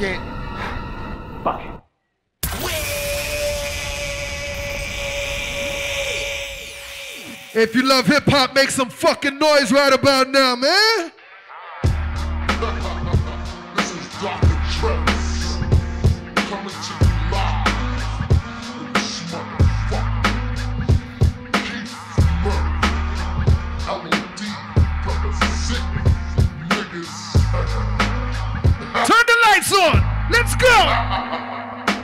it. Fuck it. If you love hip hop, make some fucking noise right about now, man. This is Dr. Travis coming to on. Let's go.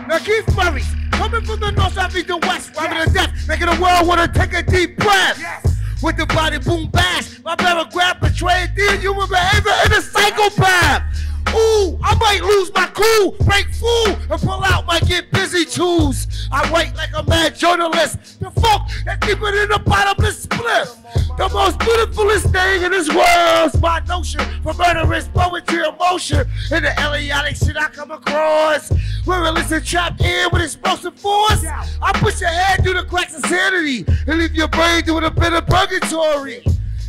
Now Keith Murray, coming from the north, I mean the west, robbing to death, making the world wanna take a deep breath. With the body boom bash, my brother grab betrayed dear human behavior in a psychopath. Ooh, I might lose my cool, break fool, and pull out my get busy tools. I write like a mad journalist. The fuck that deeper in the bottomless split. The most beautifulest thing in this world my notion for murderous poetry emotion. In the Elianic shit I come across. Where it listen trapped in with explosive force. I push your head through the cracks of sanity and leave your brain doing a bit of purgatory.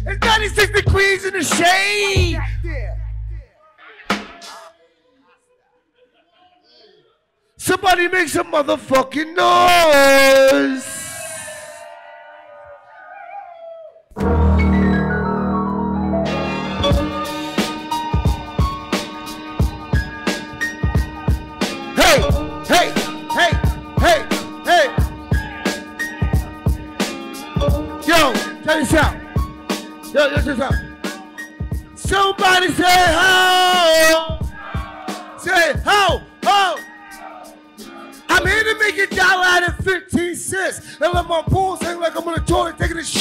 It's 96 degrees in the shade. Somebody make some motherfucking noise.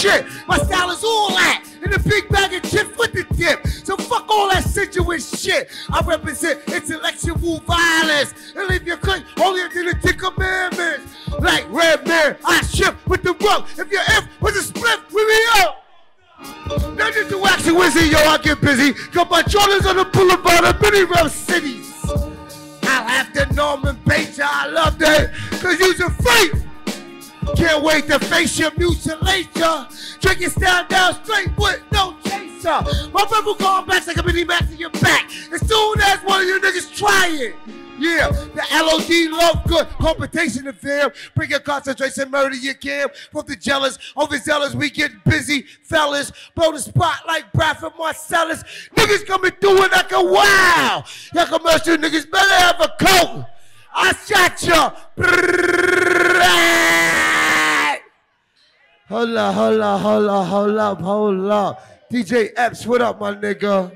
Shit. My style is all that. In a big bag of chips with the dip. So fuck all that sensuous shit. I represent intellectual violence. And leave your clique only until the Ten Commandments. Like Redman, I ship with the rope. If you're F with a split, we me up. Nothing to action wizard, yo, I get busy. Got my Jordans on the boulevard of many rough cities. I'll have to Norman Bates, I love that, cause you's a freak. Can't wait to face your mutilation. Drink it down, straight with no chaser. My rebel going back like a mini max in your back. As soon as one of you niggas try it. Yeah, the LOD love good competition affair. Bring your concentration, murder your camp. From the jealous, overzealous, we get busy, fellas. Blow the spot like Branford Marsalis. Niggas coming through it like a wow. Your commercial niggas better have a coat. I shot ya. Hold up, hold up, hold up, hold up, hold up. DJ Epps, what up, my nigga?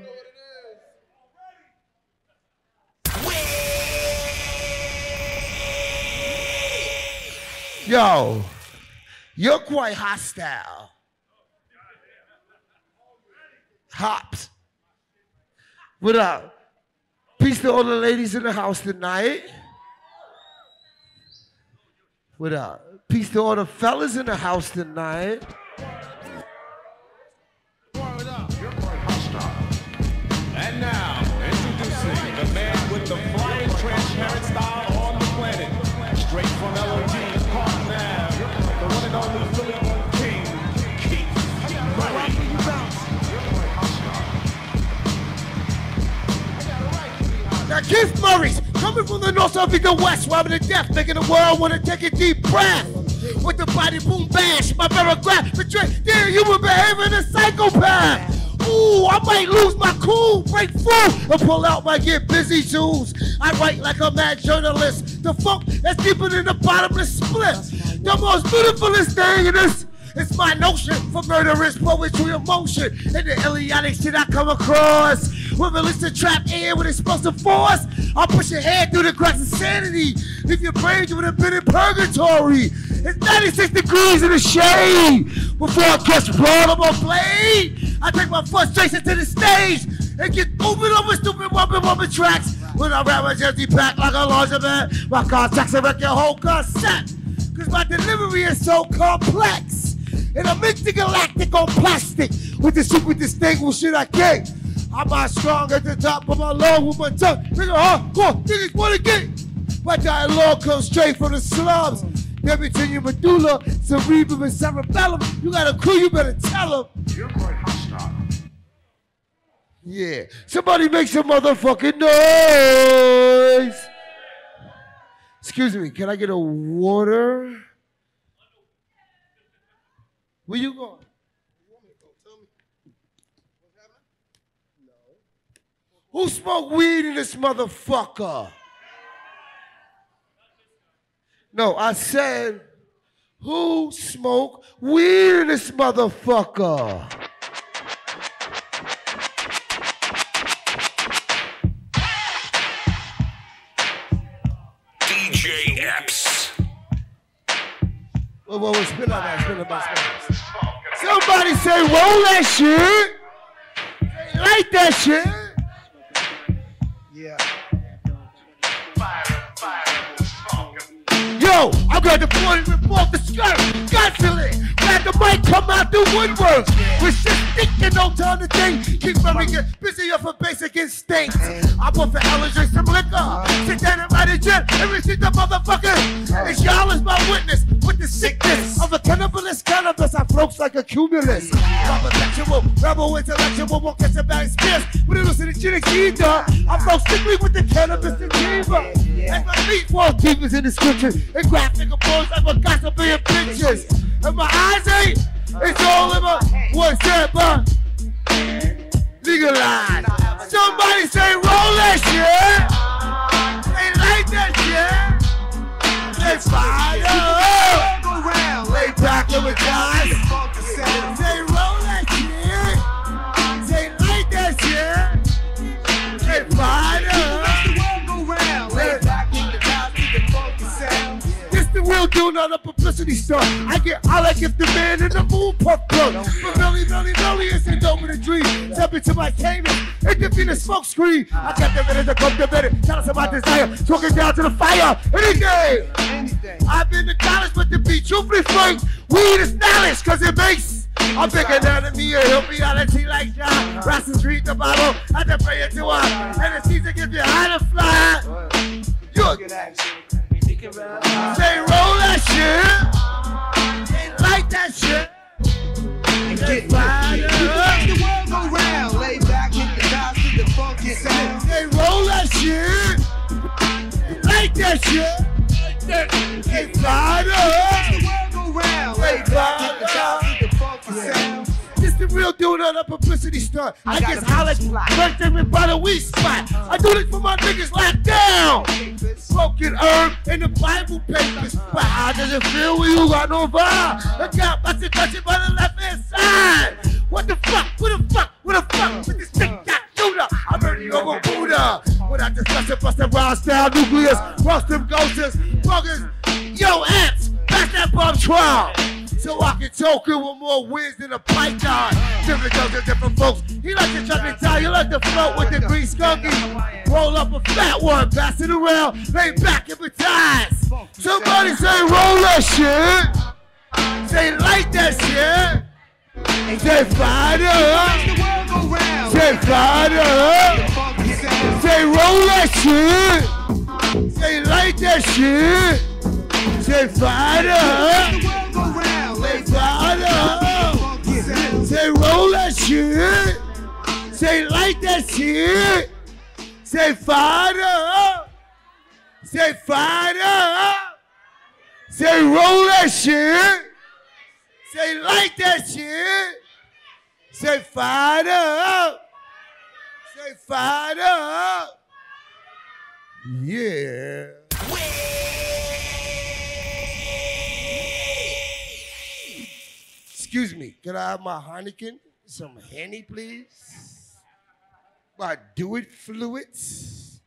Yo, you're quite hostile. Hops. What up? Peace to all the ladies in the house tonight. What up? Peace to all the fellas in the house tonight. And now, introducing the man with the flying transparent style Now Keith Murray's coming from the north, east, and west, robbing to death, making the world want to take a deep breath. With the body boom bash, my paragraph betray their human behavior in a psychopath. Ooh, I might lose my cool, break full, and pull out my get busy tools. I write like a mad journalist. The funk that's deeper than the bottomless split. The most beautifulest thing in this it's my notion for murderous poetry emotion. And the Ilionic shit I come across. With a list of trap air with explosive force. I'll push your head through the cracks of sanity. Leave your brain would have been in purgatory. It's 96 degrees in the shade. Before I catch blood on my blade, I take my frustration to the stage and get moving over stupid wumping wumping tracks. When I rap my jersey pack like a larger man, my contacts wreck your whole cassette. Cause my delivery is so complex. And I'm intergalactic on plastic with the super distinguished shit I get. I'm out strong at the top of my lung with my tongue. Nigga, hardcore, niggas wanna get. My dialogue comes straight from the slums. Then between your medulla, cerebrum, and cerebellum, you got a crew, you better tell them. You're quite hostile. Yeah. Somebody make some motherfucking noise. Excuse me, can I get a water? Where you going? Who smoked weed in this motherfucker? No, I said, who smoked weed in this motherfucker? DJ Epps. Whoa, whoa, whoa, spin on that, spin on that, spin on that. Somebody say, roll that shit. Like that shit. Yeah. Yo, I'm going to point report the skirt. Constantly. Glad the mic come out the woodwork. With shit thinking, no time to think. Keep running, get busy off of basic instinct. I'm off the Ellen, drink some liquor. Uh-huh. Sit down and write a jet and receive the motherfucker. It's y'all is my witness with the sickness of a cannibalist cannabis. I floats like a cumulus. I'm rebel, intellectual, won't catch a bad spears. When it was in the genic either, I flow strictly with the cannabis sativa. And my meat falls deep in the scriptures. And graphic boys like my gossiping pictures. And my eyes ain't, it's all in my, what's that, but legalize. Somebody say roll that shit. They like that shit. They fire. Lay back and The real deal, not a publicity stunt. I get I like if the man in the moon puff drunk. But Melly, Melly, Melly is in over the dream. Step into my cayman, it could be the smoke screen. I got the minute to come to minute. Tell us about desire. Talking down to the fire. Anything. Anything. I've been to college, but to be truthfully frank, weed is stylish cause it makes. I'm bigger than me, be on a tea like John. Rastas read the Bible, I to pray it to her. And the season gives you high to fly. You Say roll that shit. They like that shit. They fire up. The world go round. Lay back, hit the dice to the funky sound. They roll that shit. They like that shit. They fire up. The world go They fire up. This the real deal, not a publicity stunt. I, guess I like birthday by the weed spot. I do this for my niggas locked down. Smoking herb in the Bible papers. But how does it feel when you got no vibe? Look out, I said touch it by the left hand side. What the fuck? What the fuck? What the fuck? With this tac shooter, I'm ready over Buddha. Without discussion, bust the wild style nucleus. Roast them ghosts, buggers. Yo, ants, pass that bomb trial. So I can choke it with more wins than a python. Different jokes and different folks. He like to chuck and tie, he like to float with the green skunky. Roll up a fat one, pass it around, lay back and ties. Somebody say roll that shit. Say light that shit. Say fire. Say fire. Say roll that shit. Say light that shit. Say fire shit. Say light that shit. Say fire up. Say fire up. Say roll that shit. Say light that shit. Say fire up. Say fire up. Yeah. Excuse me, can I have my Heineken? Some Henny, please? My Do It fluids?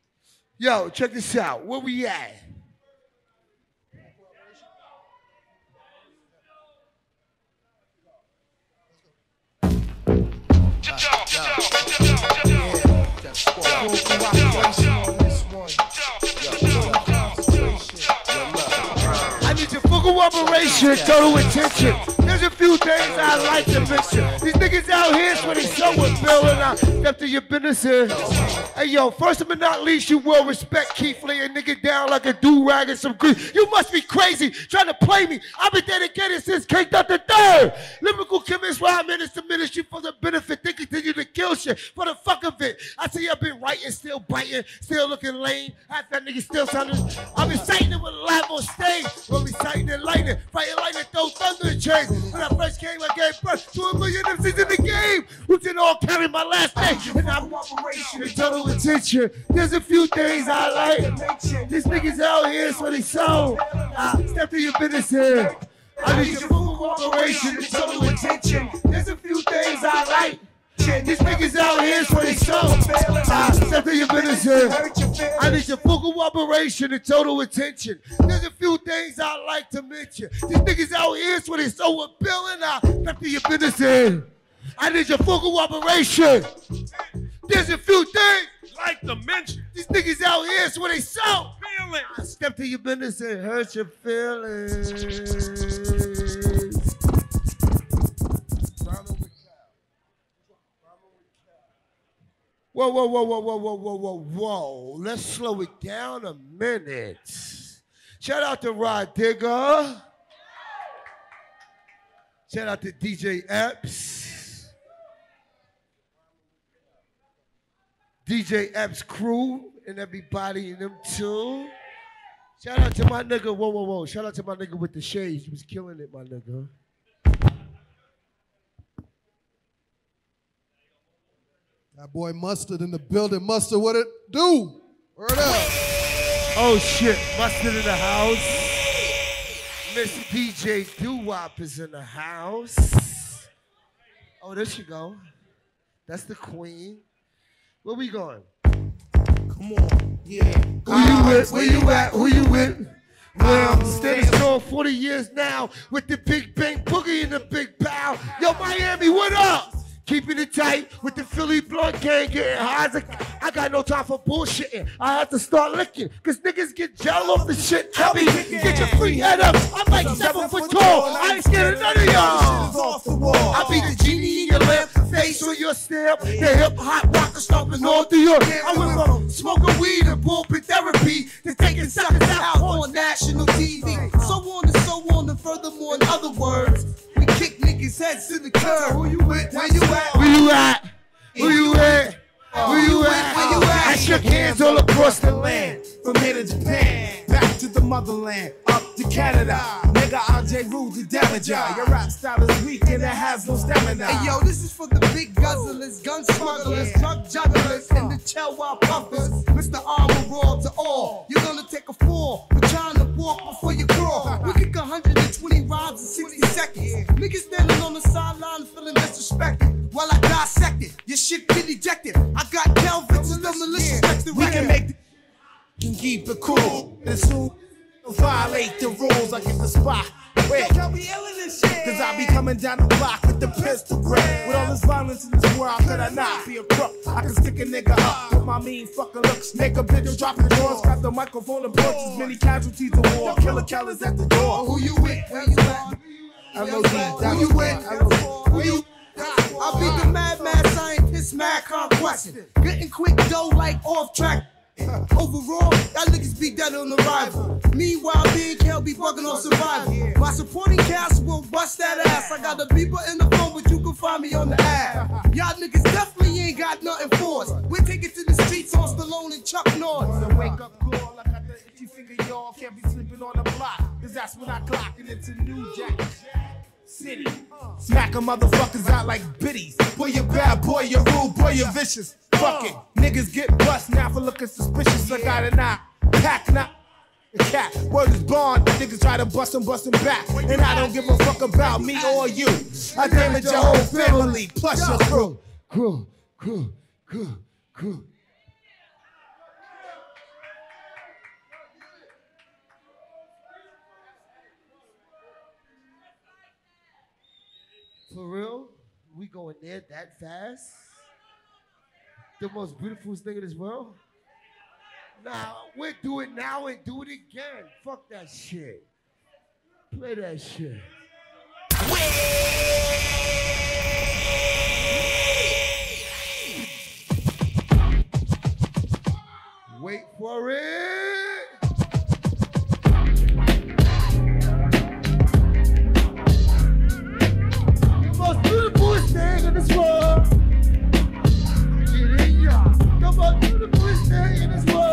Yo, check this out. Where we at? I need your full cooperation, total attention. Few things I like to mention. These niggas out here sweating so with Bill and I step to your businesses. Hey yo, first but not least, you will respect Keith Lee a nigga down like a do-rag and some grease. You must be crazy trying to play me. I've been dedicated since King Dr. Third. Lyrical chemist, why I'm in minister ministry for the benefit. They continue to kill shit for the fuck of it. I see I've been writing, still biting, still looking lame. Half that nigga still sounding. I'm reciting it with a laugh on stage. We're reciting and lightning, fighting lightning, throw thunder and chains. When I first came, I gave birth to a million MCs in the game, who did all carry my last name. And I'm operation and total attention. There's a few things I like. These niggas out here, so they sound. Ah, step to your business here. I need your full cooperation and total attention. There's a few things I like. These niggas out here, they sound. Ah, step to your business here. I need your full cooperation and total attention. There's a few things I like to mention. These niggas out here, so they so appealing. Ah, step to your business here. I need your full cooperation. There's a few things. Like to mention, These niggas out here, so they sound. feeling. I Step to your business and hurt your feelings. Whoa, whoa, whoa, whoa, whoa, whoa, whoa, whoa, whoa. Let's slow it down a minute. Shout out to Rod Digger. Shout out to DJ Epps. DJ Epps crew and everybody in them too. Shout out to my nigga. Whoa, whoa, whoa. Shout out to my nigga with the shades. He was killing it, my nigga. That boy Mustard in the building. Mustard, what it do? Word up. Oh shit, Mustard in the house. Miss DJ Doo-Wop is in the house. Oh, there she go. That's the queen. Where we going? Come on, yeah. Who you with? Where you at? Who you with? Well, um, steady strong 40 years now with the big bang boogie and the big bow. Yo, Miami, what up? Keeping it tight with the Philly blunt gang getting high. I got no time for bullshitting. I had to start licking, cause niggas get gel off the shit heavy. Get your free head up. I'm like seven foot tall. I ain't scared of none of y'all. off the wall. I be the genie in your lamp, face on your stamp. The hip hop rocker stomping all through your. I went from smoking weed and pulpit therapy to taking suckers out on national TV. So on and so on, and furthermore, in other words, kick niggas' heads to the curb. Who you with? Where you at? Where you at? Where you at? Where you at? Where you at? I shook hands all across the land. From here to Japan, back to the motherland, up to Canada. Nigga, Andre Rule the damager. Your rap style is weak and it has no stamina. Hey yo, this is for the big guzzlers, gun smugglers, drug jugglers, and the Chelwa puffers. Mr. Armor Raw to all. You're gonna take a fall. We're trying to walk before you crawl. We kick 120 rhymes in 60 seconds. Niggas standing on the sideline feeling disrespected. While I dissect it, your shit get ejected. I got Kelvin to the malicious. We can make can keep it cool. And soon violate the rules. I get the spot. Quick. Cause I be coming down the block with the pistol grip. With all this violence in this world, could I not be a crook? I can stick a nigga up with my mean fucking looks. Make a video, drop the doors, grab the microphone and punch as many casualties of war. Killer Keller's at the door. Who you with? Where you at? LOD, Who you with? Who you? I be the mad, mad scientist, mad conquest. Getting quick dough like off track. Overall, y'all niggas be dead on arrival. Meanwhile, Big Kel be fucking on survival. My supporting cast will bust that ass. I got the beeper in the phone, but you can find me on the app. Y'all niggas definitely ain't got nothing for us. We take it to the streets on Stallone and Chuck Norris. So wake up call, I got the itchy finger, y'all can't be sleeping on the block. Cause that's when I clock it into New Jack City. Smack a motherfuckers out like biddies. Boy, you bad, boy, you rude, boy, you vicious. Fuck it. Niggas get bust now for looking suspicious. I got an eye. Pack now. The cat, word is bond. Niggas try to bust him, bust him back. And I don't give a fuck about me or you. I damage your whole family, plus your crew. Crew, crew, crew, crew. For real? We going there that fast? The most beautiful thing in this world? Nah, we'll do it now and do it again. Fuck that shit. Play that shit. Wait for it. this world. Yeah, come on, do the in this world.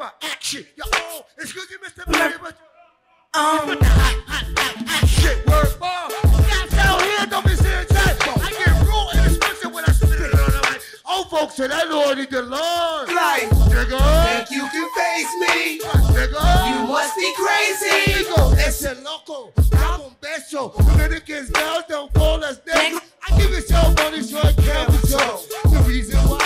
Bieber, action. Yo, oh, excuse me, Mr. hot, hot no. Shit, word ball. That's out here, don't be saying that. I get real inexpensive when I spit it on the mic. Oh, folks, say that Lord is the Lord. Life, nigga. Think you can face me. Nigga. You must be crazy. Nigga, ese loco. Dame un beso. Dominicans, bells don't call us niggas. I give it so money so I can't control. The reason why.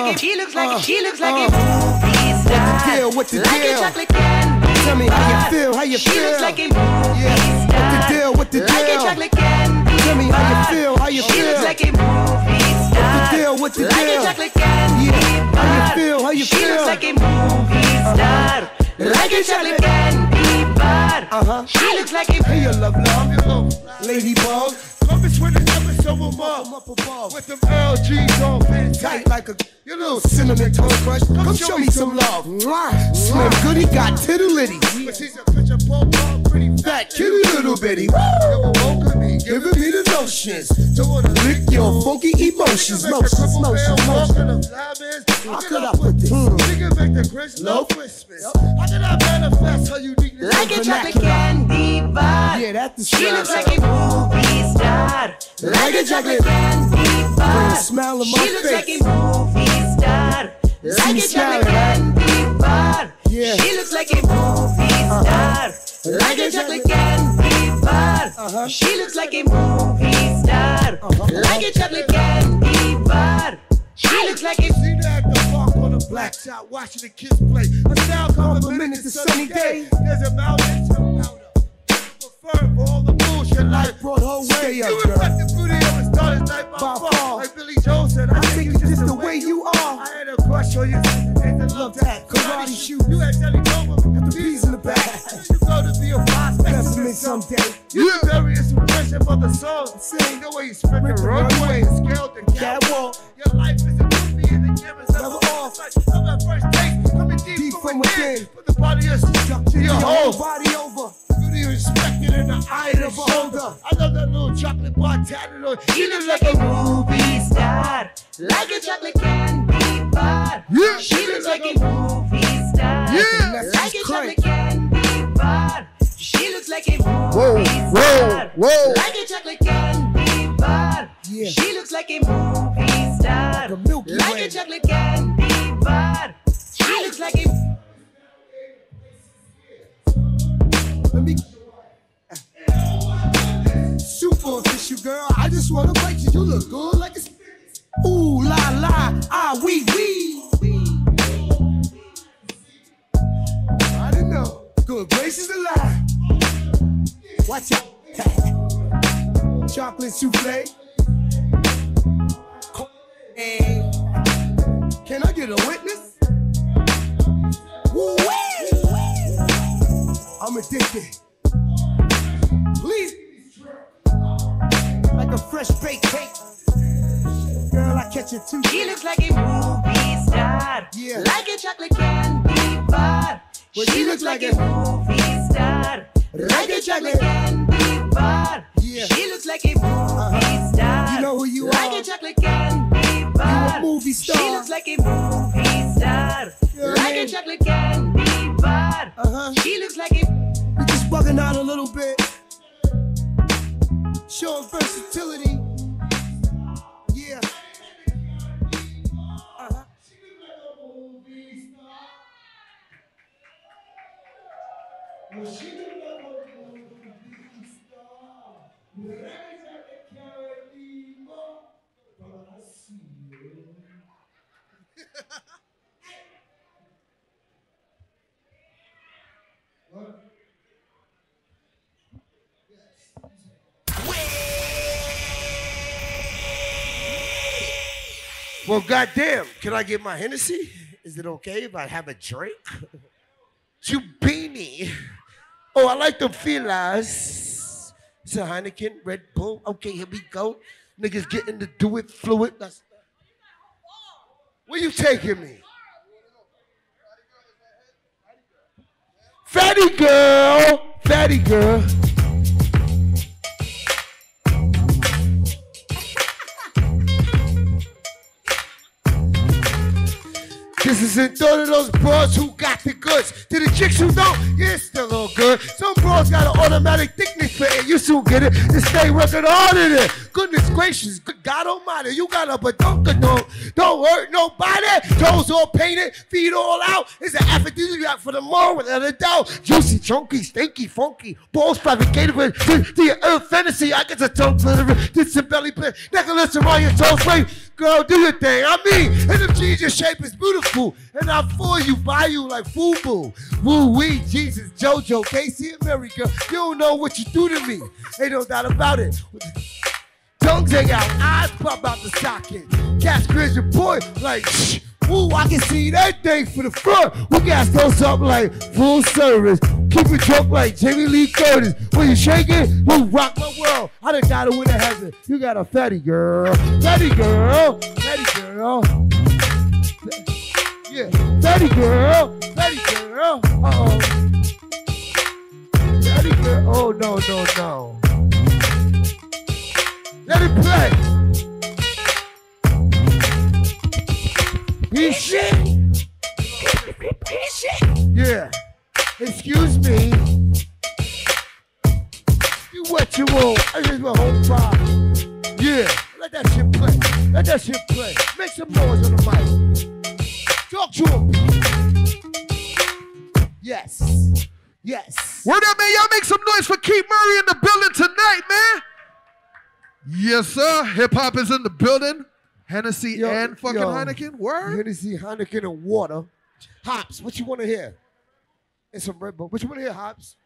like it. She looks like it. She looks like it. Movie star. Deal with the like deal. a chocolate candy. Tell me how you feel. How you feel? She looks like a movie star. What the deal? What the deal? Like a chocolate candy. Tell me how you feel. How you feel? She looks like a movie star. What the deal? What the deal? Like a chocolate candy. Yeah. How you feel? How you feel? She looks like a movie star. Like a chocolate candy bar. Uh huh. She looks like a. Hey, you love, love, ladybug. Like a your little cinnamon toast crunch. Come, show me some love. Mwah. Slim Goody got tittle litty, but she's a picture pop pretty fat, kitty little bitty. Woo! Giving me the notions to wanna lick your funky emotions, motions, motions, motions. How could I put this? Nigga make the Christmas Christmas. How could I manifest how you need like a chocolate candy bar. Yeah, that's the She looks like a movie star. Like a chocolate candy bar. A smile on my She looks like a movie star. Like a chocolate candy bar. Yeah. Uh-huh. She looks like a movie star. Like a chocolate candy bar. Uh-huh. She looks like a movie star. Like a chocolate candy bar. She looks like a See that at the park on a black shot, watching the kids play. A style compliment to sunny day. There's a mountain to powder. Prefer for all the bullshit life brought her way. You reflect the beauty of a star's night by far. Like Billy Joel said, I, think you just the way you are. I had a crush on you. And I love that karate shoe. You had Jelly Cobra with the bees in the back. You go to be a boss, specimen someday. You yeah. various impression for the song. Sing the way you spin the runway, scaled the catwalk. Your life is a movie and the camera's never off. Like first take, coming deep, deep from within. Put the body of to your whole body over. Beauty respected in the eye of the beholder. I love that little chocolate bar tatted on. She looks like a movie star, like a chocolate candy bar. Yeah. She looks like a movie star, Yeah. like a chocolate candy bar. She looks like a movie Whoa, whoa, star, whoa. like a chocolate candy bar. Yeah. She looks like a movie star, Like a like Way. a chocolate candy bar. She looks like a Let me. Super official girl, I just wanna bite you. You look good like a. Ooh la la, ah wee wee. I didn't know. Good gracious alive. Watch out. Chocolate souffle. Hey. Can I get a witness? I'm addicted. Please. Like a fresh baked cake. Girl, I catch it too. She looks like a movie star, Yeah. like a chocolate candy bar. Well, she she looks looks like like a movie star, like a chocolate candy bar. Yeah. She looks like a movie uh-huh. star. You know who you like are. a chocolate candy bar. movie She looks like a movie star, Yeah, like man. a chocolate candy bar. Uh-huh. She looks like a We just bugging out a little bit. Showing versatility. Yeah. Uh-huh. Well, goddamn, can I get my Hennessy? Is it okay if I have a drink? Jubini. Oh, I like the feelers. It's a Heineken, Red Bull. Okay, here we go. Niggas getting to do it fluid. That's... Where you taking me? Fatty girl, fatty girl. This isn't none of those bros who got the goods. To the chicks who don't, yeah, it's still all good. Some bros got an automatic thickness for it. You soon get it. Just stay working hard at it. Goodness gracious, God almighty. You got a badunkadunk. Don't hurt nobody. Toes all painted, feet all out. It's an aphrodisiac for the more without a doubt. Juicy, chunky, stinky, funky. Balls fabricated with your earth fantasy. I get a tongue glitter. Did some belly pit. Necklace around your toes. Wait, girl, do your thing. I mean, and the jeans, your shape is beautiful. And I'm for you, buy you like FUBU. Woo wee, Jesus, JoJo, K-Ci, and Mary, girl. You don't know what you do to me. Ain't no doubt about it. Tongues hang out, eyes pop out the socket. Cats your boy like shh. Ooh, I can see that thing for the front. We got throw something like full service. Keep it drunk like Jamie Lee Curtis. When you shake it, you rock my world. I done got it with a hazard. You got a fatty girl. Fatty girl. Fatty girl. Yeah. Fatty girl. Fatty girl. Uh-oh. Fatty girl. Oh, no, no, no. Let it play. Shit. Yeah. Excuse me. You what you want. I just my whole problem. Yeah. Let that shit play. Let that shit play. Make some noise on the mic. Talk to him. Yes. Yes. Word up, man. Y'all make some noise for Keith Murray in the building tonight, man. Yes, sir. Hip hop is in the building. Hennessy Yo, and fucking yo. Heineken. Word. Hennessy, Heineken, and water. Hops, what you want to hear? And some Red Bull. What you want to hear, Hops?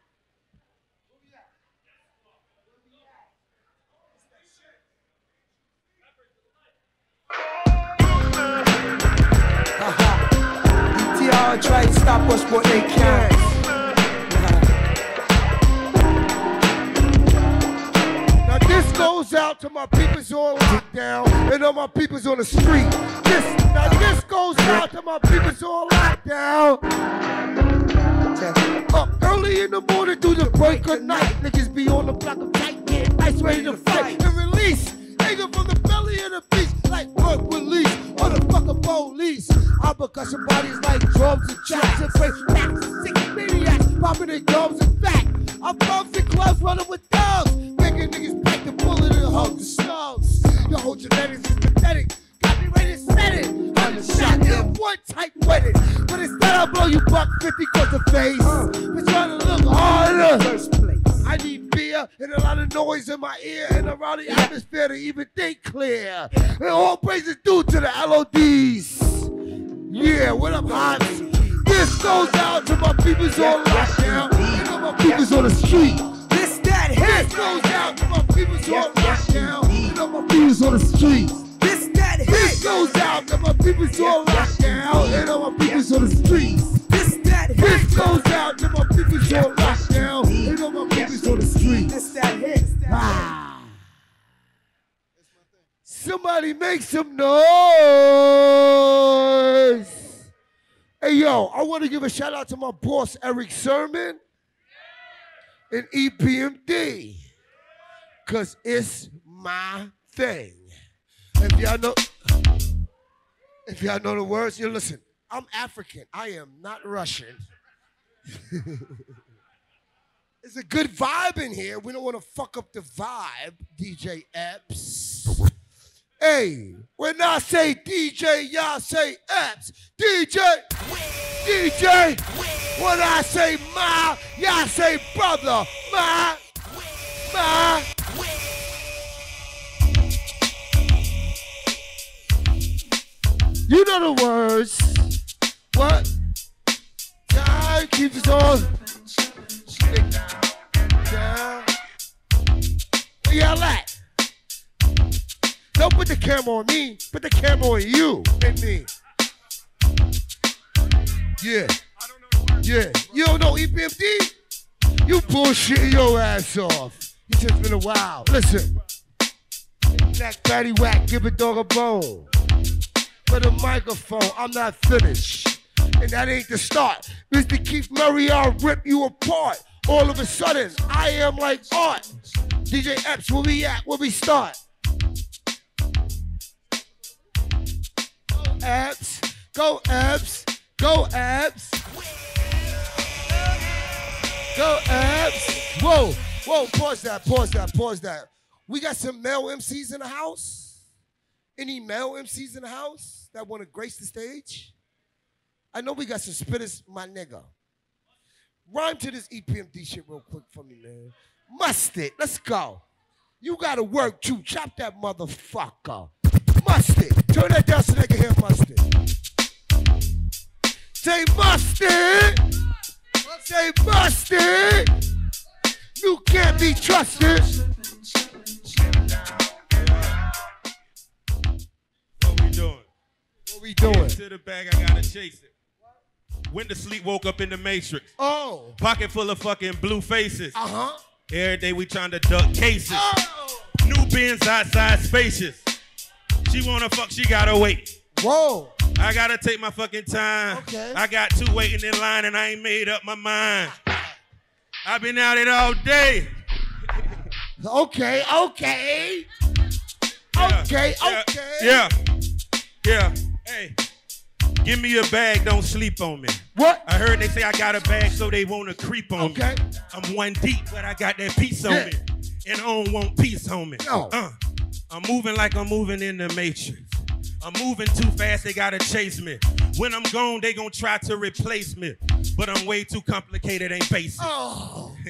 TR try to stop us, but they can't. Goes out to my peoples on lockdown and all my peoples on the street. This now this goes out to my peoples on lockdown. Up uh, early in the morning through the break of night. Niggas be on the block of tight, getting nice, ready to fight and release. Anger from the belly of the beast, like work release or the fucking police. I percussion bodies like drums and chops and face backs, sick maniacs, popping their gums and back. I'm bumps and clubs running with thugs, making niggas pack the bullet and hug the slugs. Your whole genetics is pathetic. Got me ready to set it. I'm the shot in one type with it. But instead I'll blow you buck 50 cause the face. But trying to look harder. First place. I need beer and a lot of noise in my ear and around the atmosphere to even think clear. And all praises due to the LODs. Yeah, what up, Hops? This goes out to my peoples on lockdown and all my peoples on the street. This that This goes out to my peoples on lockdown and all my peoples on the street. This that This goes out to my peoples on lockdown and all my peoples on the streets. This that This goes out to my peoples on lockdown and all my peoples on the streets. This that hit. Ah. Somebody make some noise. Hey, yo, I want to give a shout out to my boss, Erick Sermon, and E EPMD, because it's my thing. If y'all know, if y'all know the words, you listen. I'm African. I am not Russian. It's a good vibe in here. We don't want to fuck up the vibe, DJ Epps. Hey, when I say DJ, y'all say Epps. DJ, DJ. When I say ma, y'all say brother. Ma, ma. You know the words. What? God keeps us on. Down. Where y'all at? Don't put the camera on me. Put the camera on you and me. Yeah. Yeah. You don't know EPMD? You bullshitting your ass off. It's just been a while. Listen. Knack, fatty whack, give a dog a bone. For the microphone, I'm not finished. And that ain't the start. Mr. Keith Murray, I'll rip you apart. All of a sudden, I am like art. DJ Epps, where we at? Where we start? Go Epps, go Epps, go Epps. Go Epps. Whoa, whoa, pause that, pause that, pause that. We got some male MCs in the house. Any male MCs in the house that want to grace the stage? I know we got some spitters, my nigga. Rhyme to this EPMD shit real quick for me, man. Mustard, let's go. You gotta work too. Chop that motherfucker. Mustard. Turn that down so they can hear mustard. Say mustard. Say mustard. You can't be trusted. What we doing? What we doing? to the bag, I gotta chase it. Went to sleep, woke up in the matrix. Oh. Pocket full of fucking blue faces. Uh huh. Every day we trying to duck cases. Oh. New Benz outside spacious. She wanna fuck, she gotta wait. Whoa. I gotta take my fucking time. Okay. I got two waiting in line and I ain't made up my mind. I've been out it all day. Okay. Okay. Yeah, Okay. yeah, Okay. Yeah. Yeah. Hey. Give me a bag, don't sleep on me. What? I heard they say I got a bag so they wanna creep on Okay. me. I'm one deep, but I got that piece on Yeah. me. And I don't want peace on me. No. Uh, I'm moving like I'm moving in the matrix. I'm moving too fast, they gotta chase me. When I'm gone, they gonna try to replace me. But I'm way too complicated, ain't basic. Oh.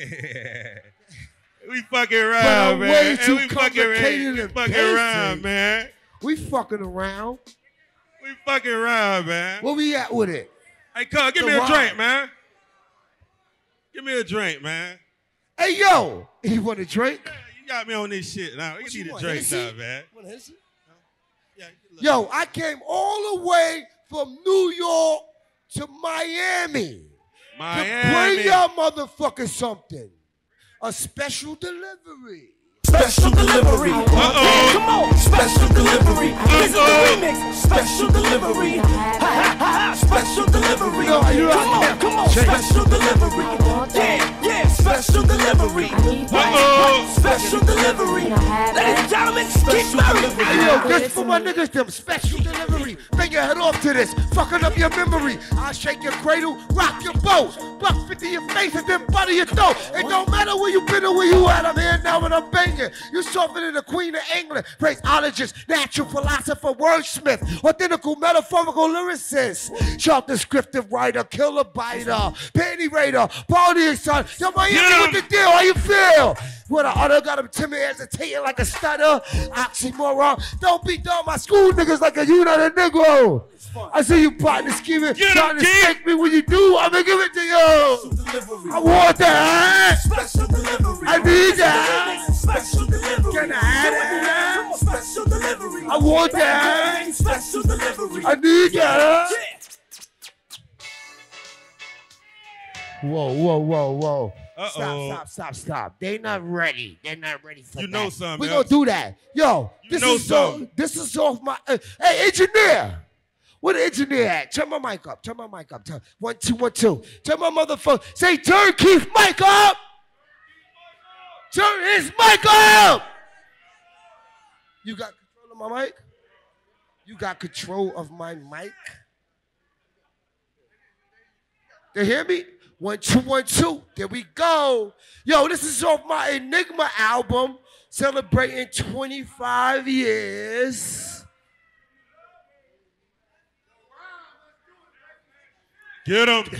we fucking around, man. way And too we fucking, complicated we fucking basic. around, man. We fucking around. We fucking around, man. Where we at with it? Hey, cuz, give The me a ride. drink, man. Give me a drink, man. Hey yo, you want a drink? You got me on this shit now. You What need you a drink now, man. Hennessy? Yeah, look. Yo, I came all the way from New York to Miami. To bring y'all motherfuckers something. A special delivery. Special delivery. Uh-oh. Come on, special delivery. This is the remix. Special delivery. Special delivery. No, come on, come on. Special delivery. Yeah, yeah. Special delivery. Uh-oh. Special delivery. Ladies and gentlemen, keep married. Yo, this for my niggas, them special delivery. Bring your head off to this, fucking up your memory. I'll shake your cradle, rock your boat, buck 50 your face and then butter your throat. It don't matter where you been or where you at, I'm here now and I'm banging. You softer than the Queen of England, phraseologist, natural philosopher, wordsmith, authentical metaphorical lyricist, sharp descriptive writer, killer biter, panty raider, party son. Yo, Miami, Get 'em. what the deal? How you feel? What I other got him timid, hesitating like a stutter. Oxymoron. Don't be dumb. My school niggas like a United Negro. I see you plotting, scheming, Get trying to stake me when you do. I'ma give it to you. I want that. Special delivery. I need that. Special delivery. Can I have that? Special delivery. I want that. Special delivery. I need that. Whoa, whoa, whoa, whoa. Stop, Uh-oh. stop, stop, stop. They're not ready. They're not ready for You that. know something We're gonna do that. Yo, You this know is off, something. this is off my uh, hey engineer. Where the engineer at? Turn my mic up. Turn my mic up. Turn, one, two, one, two. Turn my motherfucker. Say turn Keith mic up. Turn his mic up. You got control of my mic? You got control of my mic? They hear me? One, two, one, two. There we go. Yo, this is off my Enigma album, celebrating 25 years. Get him.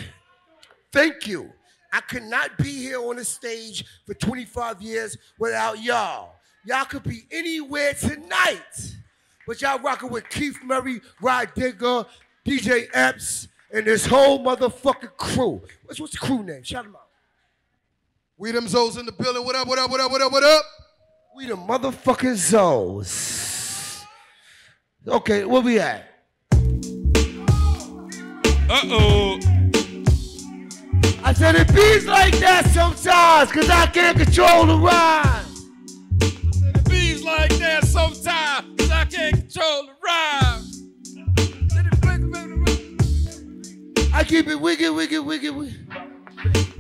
Thank you. I could not be here on the stage for 25 years without y'all. Y'all could be anywhere tonight. But y'all rocking with Keith Murray, Rod Digger, DJ Epps, and this whole motherfucking crew. What's, what's the crew name? Shout them out. We them Zoes in the building. What up, what up, what up, what up, what up? We the motherfucking Zoes. Okay, where we at? Uh-oh. I said it beats like that sometimes, cause I can't control the rhyme. Bees like that sometimes, cause I can't control the rhyme. I keep it wicked, wicked, wicked, wicked.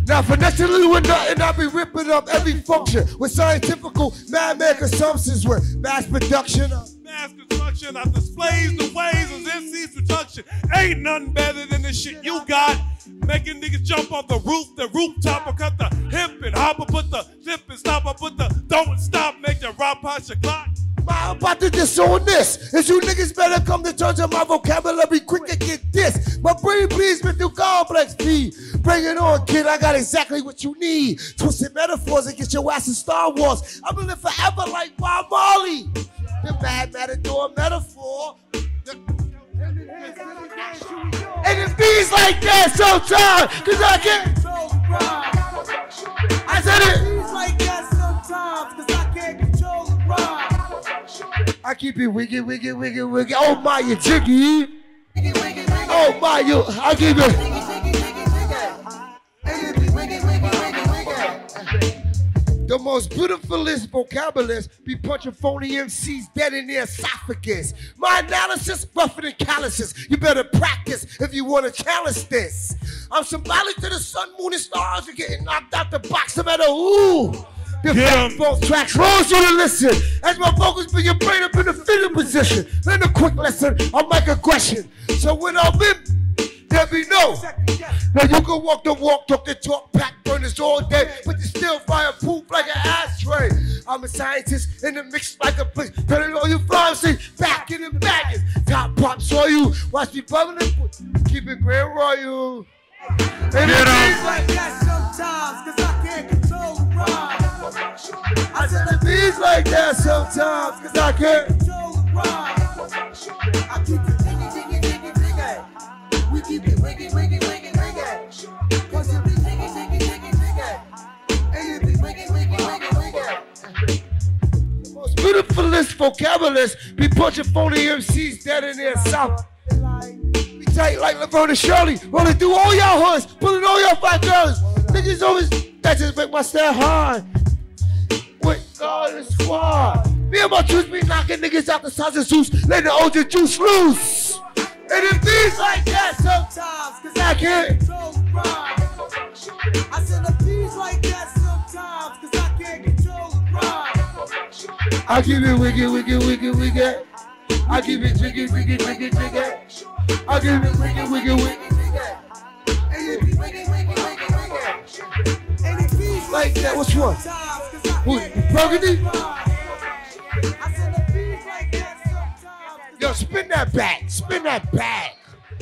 Now, finessingly with nothing, I be ripping up every function with scientifical man-made assumptions with mass production. of- Mass construction, I displays the ways of MC's production. Ain't nothing better than the shit you got. Making niggas jump off the roof, the rooftop, I cut the hip and hop, I put the flip and stop, I put the don't stop, make the rock punch your clock. I'm about to disown this. Is you niggas better come to terms of my vocabulary quick and get this. My brain bleeds me through complex P. Bring it on, kid. I got exactly what you need. Twisted metaphors and get your ass in Star Wars. I'm gonna live forever like Bob Marley. The mad matador metaphor. And it beats like that sometimes, cause I can't. I said it. like that sometimes, cause I can't control the rhyme. I keep it wicked, wicked, wicked, wicked. Oh my, you jiggy. Oh my, you, I give you. The most beautifulest vocabulars be punching phony MCs dead in their esophagus. My analysis, rougher than calluses. You better practice if you want to challenge this. I'm symbolic to the sun, moon, and stars. You're getting knocked out the box no matter who. The Get fact 'em. both tracks rolls you to listen. As my vocals bring your brain up in the fetal position. Learn a quick lesson on microaggression. So when I'm in, there me know Now you can walk the walk, talk the talk, pack burners all day, but you still fire fireproof like an ashtray. I'm a scientist in the mix like a place. Turning all you flying, back in the bagging. Top pop saw you, watch me bubbling, keep it grand royal. And it beats like that sometimes, cause I can't control the rhyme. I said it beats like that sometimes, cause I can't control the rhyme. I keep The most beautifulest vocabulars be punching phony MCs dead in their south. Be tight like Laverne and Shirley, rolling through all y'all hoods, pulling all y'all fat girls. Niggas always, that just make my style hard. With God and squad. Me and my juice be knocking niggas out the size of Zeus, letting the old juice loose. And it beats like that sometimes, cause I can't the. I said it beats like that I keep it wicked, wicked, wicked, wicked. I keep it jiggy, jiggy, jiggy, jiggy. I keep it wicked, wicked, wicked, wicked. Like that. Which one? Who? Burgundy? Yo, spin that back. Spin that back.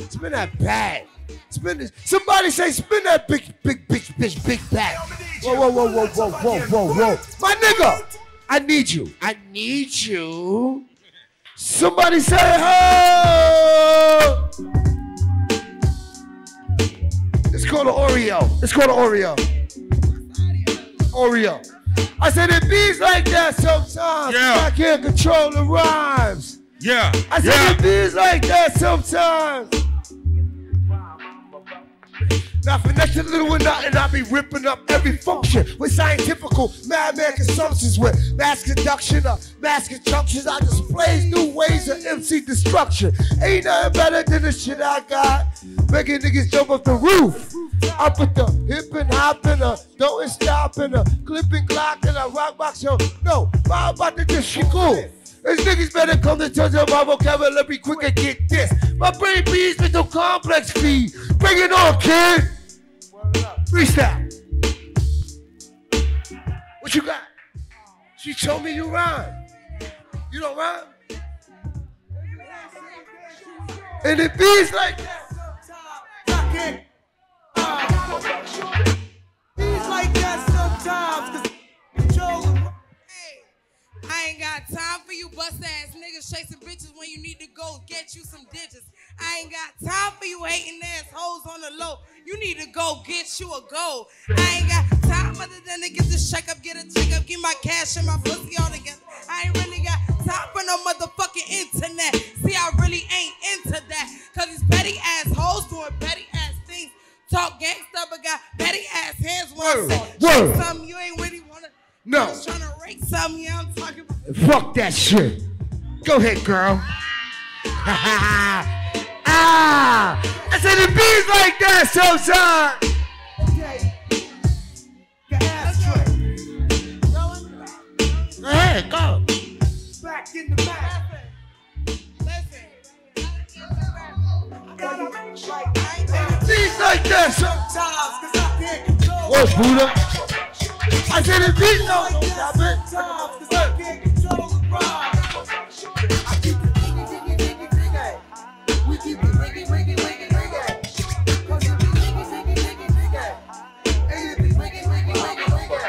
Spin that back. Spin this. Somebody say spin that big, big, big, big, big back. Whoa, whoa, whoa, whoa, whoa, whoa, whoa, whoa. My nigga, I need you. I need you. Somebody say ho. It's called an Oreo. It's called an Oreo. Oreo. I said it beats like that sometimes. Yeah. I can't control the rhymes. Yeah. I said yeah. it beats like that sometimes. Now finesse a little and not, and I be ripping up every function with scientifical madman consumptions with mass conduction of mass conjunctions. I displays new ways of MC destruction. Ain't nothing better than the shit I got. Making niggas jump off the roof. I put the hip and hop and a don't stop and a clipping clock and a rock box yo. No, I'm about to just shit cool. These niggas better come to touch on my vocabulary quick and get this. My brain beats with no complex feed. Bring it on, kid. Freestyle. What you got? She told me you rhyme. You don't rhyme? And it beats like that. Beats uh, like that sometimes. Cause control the I ain't got time for you bust ass niggas chasing bitches when you need to go get you some digits. I ain't got time for you hating ass hoes on the low. You need to go get you a goal. I ain't got time other than to get this check up, get a check up, get my cash and my pussy all together. I ain't really got time for no motherfucking internet. See, I really ain't into that. Cause these petty ass hoes doing petty ass things. Talk gangsta, but got petty ass hands when Word, word. something you ain't really wanna. No. Just trying to rake something, yeah, I'm talking about. Fuck that shit. Go ahead, girl. ah! I said it beats like that sometimes. Go ahead, go. Back in the back. Like that sometimes, I can't control. What, I said like that sometimes, cause I can't control the rhyme. I keep it diggy, diggy. We keep it wiggy, wiggy, wiggy, wiggy. Cause it be diggy, diggy, diggy, diggy. And it be wiggy, wiggy, wiggy, wiggy.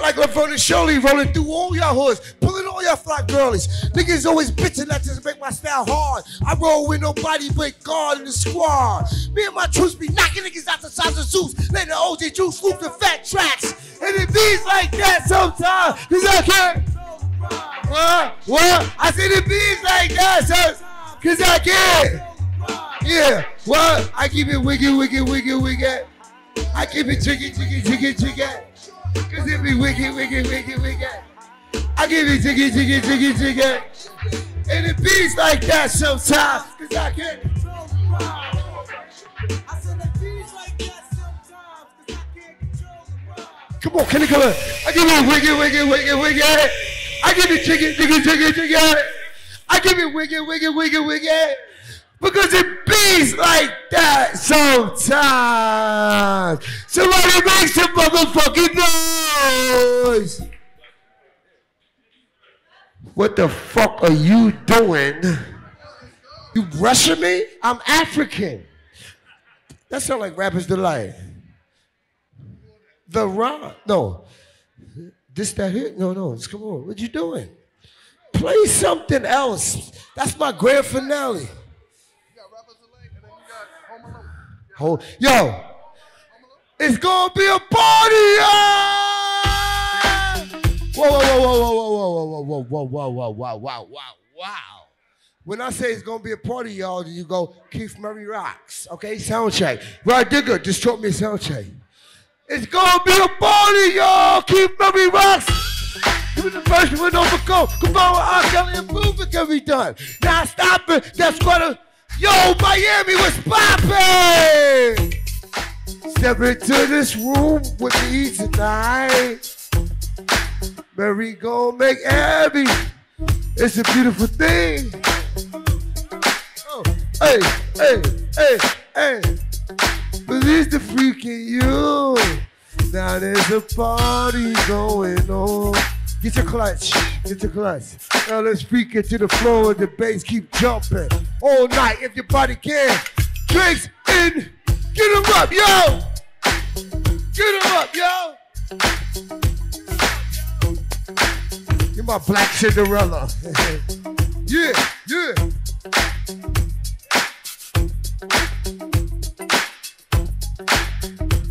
Like and Shirley rolling through all y'all hoods, left like girlies. Niggas always bitching that just make my style hard. I roll with nobody but God in the squad. Me and my troops be knocking niggas out the size of Zeus. Letting the OJ juice swoop the fat tracks. And it beats like that sometimes. Cause I can't. What? What? I said it beats like that, so, cause I can't. Yeah, what? I keep it wicked, wicked, wicked, wicked. I keep it chicken, chicken, chicken, chicken. Cause it be wicked, wicked, wicked, wicked. I give it chicken, chicken, chicken, chicken. And it beats like that sometimes, cause I can. Come on, can you come on? I give it wicked, wicked, wicked, wicked. I give it chicken, chicken, chicken, chicken. I give it wicked, wicked, wicked, wicked. Because it beats like that sometimes. Somebody make some motherfucking noise. What the fuck are you doing? You rushing me? I'm African. That sound like Rapper's Delight. The Rock. No. This, that, here? No, no. Just come on. What you doing? Play something else. That's my grand finale. Hold, yo, it's gonna be a party! Whoa, whoa, whoa, whoa, whoa, whoa, whoa, whoa, whoa, whoa, whoa, wow, wow, wow, wow. When I say it's gonna be a party, y'all, you go Keith Murray rocks, okay? Sound check. Right, Digger, just drop me a sound check. It's gonna be a party, y'all. Keith Murray rocks. Give me the first one over go. Come on, R. Kelly Boovick can be done. Now stop it. That's what a yo Miami was popping. Step into this room with me tonight. Mary gon' make Abby. It's a beautiful thing. Oh, hey, hey, hey, hey. Release the freak in you. Now there's a party going on. Get your clutch, get your clutch. Now let's freak it to the floor and the bass keep jumping all night if your body can. Drinks in, get get 'em up, yo. Get Get 'em up, yo. My black Cinderella. yeah, yeah.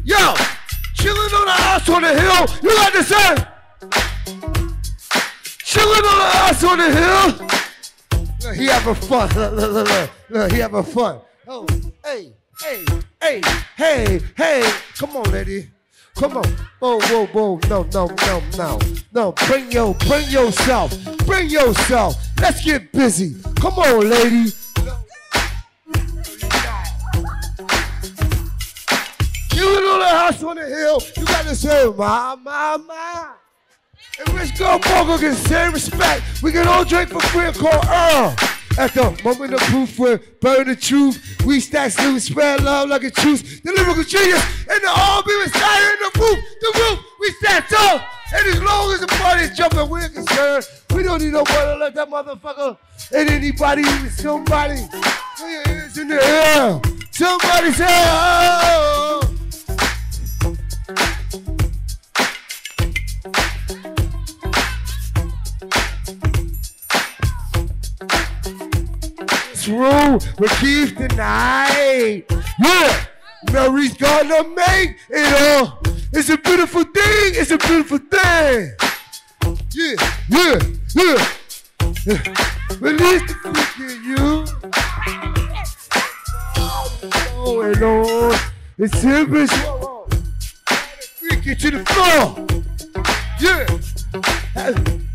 Yo, chilling on the house on the hill. You understand? Eh? Chilling on the house on the hill. Look, he having fun. Look, look, look, look. Look, he having fun. Oh, hey, hey, hey, hey, hey. Come on, lady. Come on. Whoa, whoa, whoa. No, no, no, no. No, bring yo, bring yourself. Bring yourself. Let's get busy. Come on, lady. You know the house on the hill. You got to say, my, my, my. And Rich Girl get the same respect. We can all drink for free and call Earl. At the moment of proof, we're the truth. We stack sleep, spread love like a truth. The lyrical genius and the all be recited in the roof. The roof, we stand tall. And as long as the party's jumping, we're concerned. We don't need to let that motherfucker and anybody, even somebody, hands in the air. Somebody say, oh, oh, oh. Oh. It's room with Keith tonight. Yeah, Mary's gonna make it all. It's a beautiful thing. It's a beautiful thing. Yeah, yeah, yeah. Release the freak in you. Oh, and on. It's simple. Freak it to the floor. Yeah.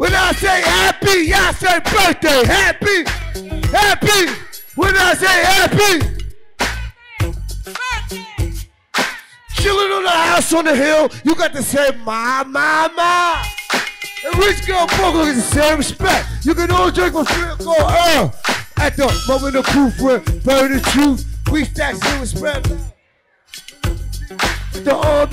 When I say happy, y'all say birthday. Happy, happy. When I say happy. Chilling on the house on the hill, you got to say my, my, my. And rich girl Bogle gets the same respect. You can all drink with free go Earl. At the moment of proof, we're burn the truth. We stack silver spread. The all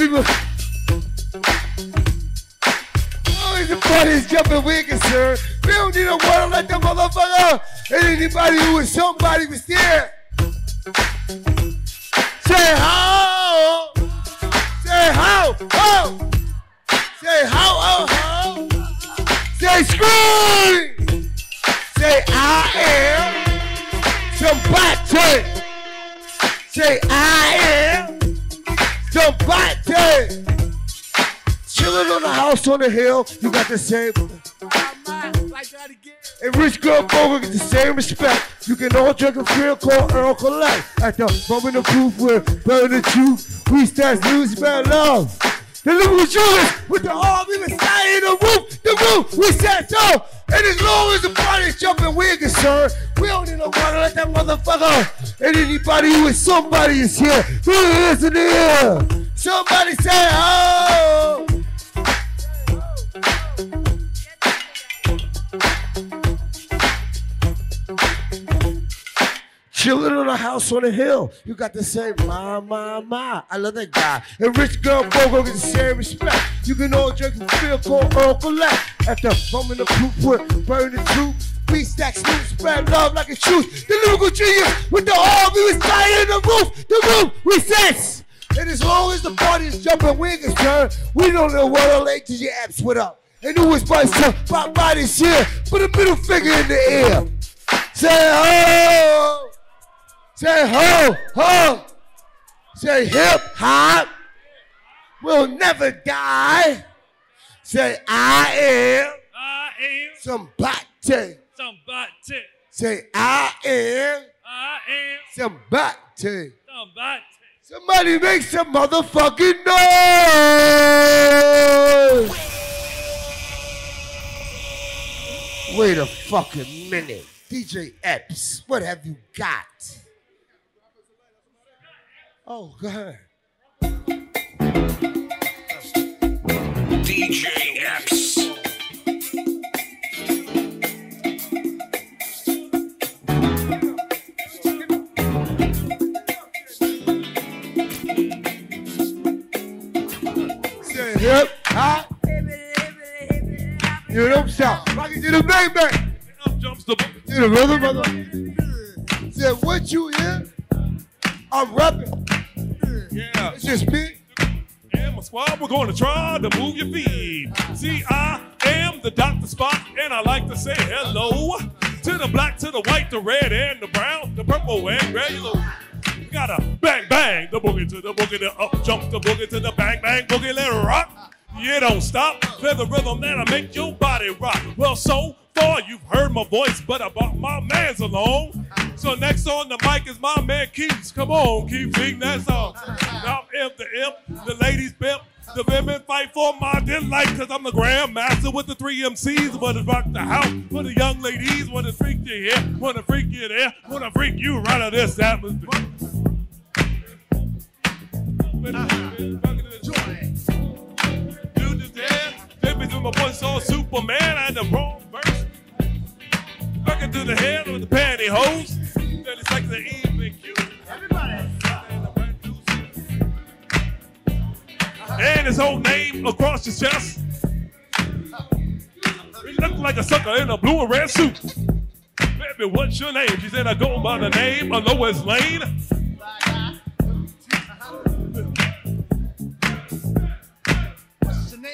the party's jumping wicked, sir. We don't need a water like the motherfucker. And anybody who is somebody was there. Say how. Say how. How. Say how. Oh, how. Say Somebody scream. Say I am somebody. Say I am somebody. Chilling on the house on the hill, you got the same. And rich girl Bogle get the same respect. You can all drink a beer called Earl Collect. At the moment of proof where burn the truth, we stand news about love. The lyrical Judas with the army beside the roof, the roof, we stand tall. And as long as the party's jumping, we're concerned. We don't need no water like that motherfucker. And anybody who is somebody is here. Listen here. Somebody say, oh. Chilling on a house on a hill. You got the same my. I love that guy. And rich girl Bogo get the same respect. You can all drink a beer called Earl Collect. At the moment of proof, we're burn the truth. We stack smooth, spread love like a truth. The lyrical genius with the arm, we was dying in the roof. The roof, sense. And as long as the party is jumping, we're concerned. We don't know what late to your apps what up. And who was by by, this year. Put a middle finger in the air. Say ho! Say ho, ho. Say hip hop will never die. Say I am I am somebody. somebody. Say I am I am somebody. somebody. Somebody make some motherfucking noise. Wait a fucking minute. DJ Epps, what have you got? Oh, go ahead. DJ Epps. Say hip hop. You don't shout. Rock it to the bang bang. Jumps the To the rhythm, mother. Try to move your feet. See, I am the Dr. Spot, and I like to say hello to the black, to the white, the red, and the brown, the purple, and red. We gotta bang, bang, the boogie to the boogie, the up jump, the boogie to the bang, bang, boogie, let it rock. You don't stop. Play the rhythm that'll make your body rock. Well, so far you've heard my voice, but about my man's alone. So next on the mic is my man Keith. Come on, Keith, sing that song. I'm imp the imp. The women fight for my delight, cause I'm the grandmaster with the three MCs. Wanna rock the house for the young ladies, wanna freak you here, wanna freak you there, wanna freak you right out of this atmosphere. My voice on Superman and the wrong verse. Back into the head with the pantyhose. 30 seconds of evening And his whole name across his chest. He looked like a sucker in a blue and red suit. Baby, what's your name? She said, I go by the name of Lois Lane. What's your name?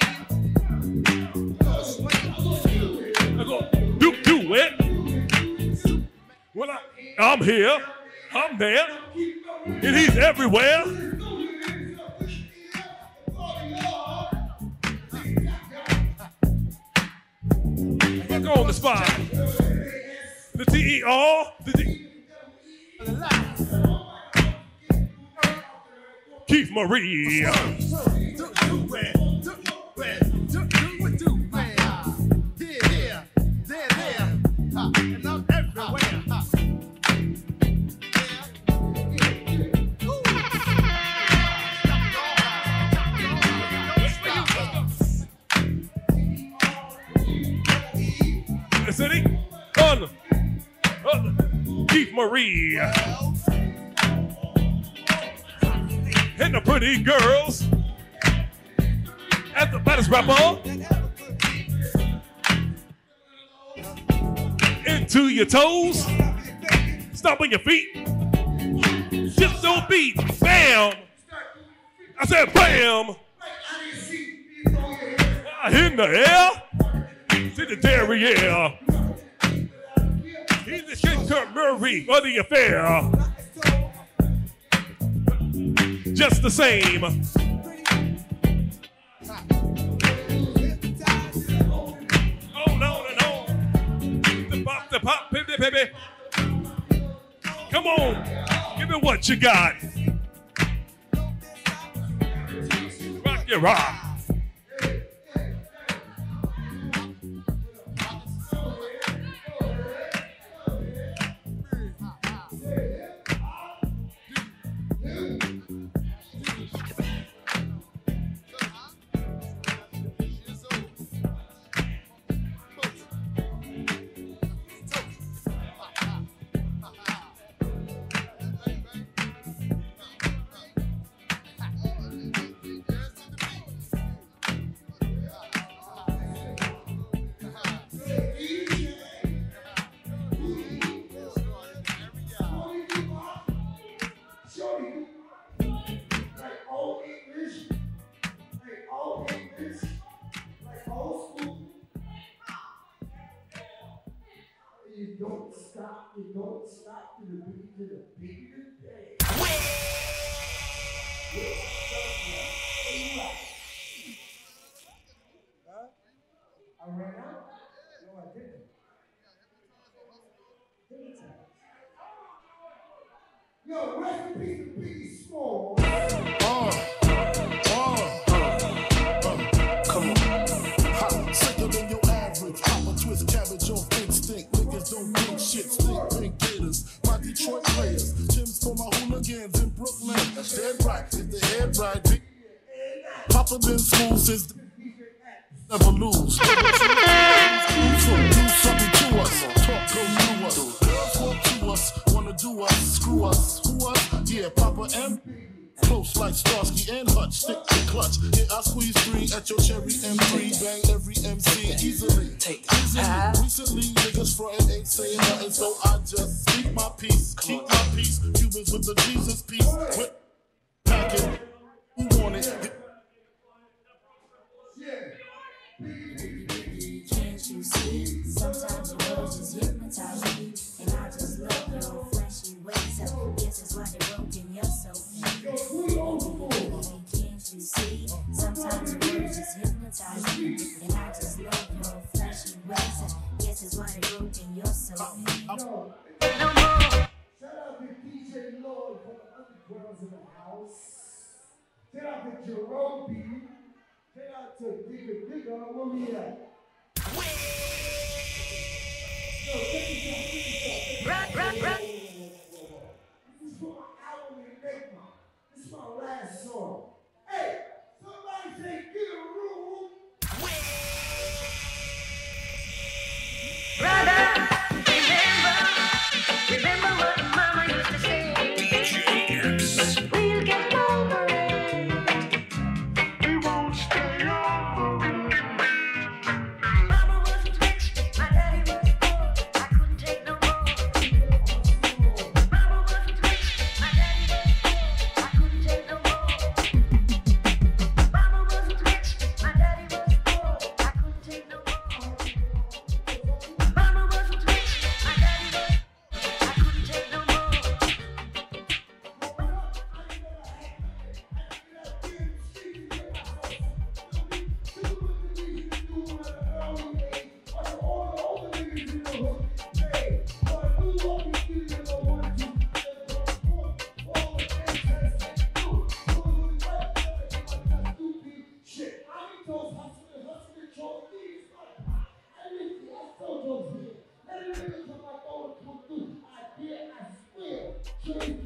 I go, do, do it. Well, I, I'm here, I'm there, and he's everywhere. Back on the spot. The T-E-R, the T- Keith Murray. Marie. And the pretty girls at the baddest rapper. Into your toes. Stop on your feet. Just don't beat. Bam. I said bam. In the air. To the derriere. He's the contemporary of the affair. Just the same. On, on, on. The pop, the pop, baby, baby. Come on, give me what you got. Rock your rock. loogu miya Yeah.